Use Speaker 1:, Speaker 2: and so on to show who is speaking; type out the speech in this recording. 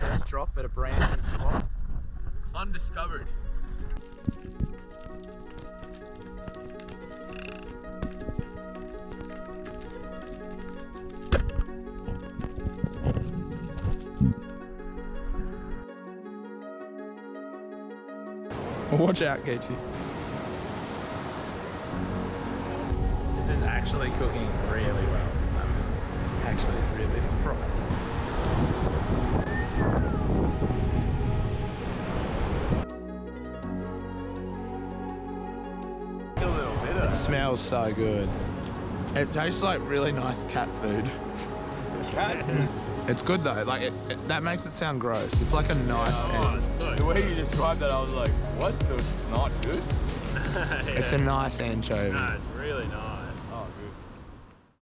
Speaker 1: first drop at a brand new spot.
Speaker 2: Undiscovered.
Speaker 3: Watch out, Gaethje.
Speaker 2: This is actually cooking really well.
Speaker 3: It smells so good. It tastes like really nice cat food. It's good though. Like it, it- that makes it sound gross. It's like a nice. Oh, an-
Speaker 2: The way you described that, I was like, what? So it's not good?
Speaker 3: it's a nice anchovy.
Speaker 2: No, it's really nice.